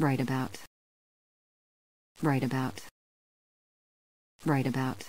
Right about. Right about. Right about.